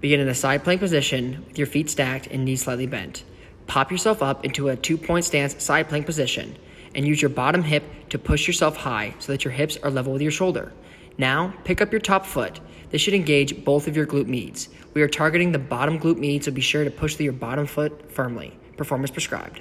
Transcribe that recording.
Begin in a side plank position with your feet stacked and knees slightly bent. Pop yourself up into a two point stance side plank position and use your bottom hip to push yourself high so that your hips are level with your shoulder. Now, pick up your top foot. This should engage both of your glute meds. We are targeting the bottom glute med, so be sure to push through your bottom foot firmly. Performance prescribed.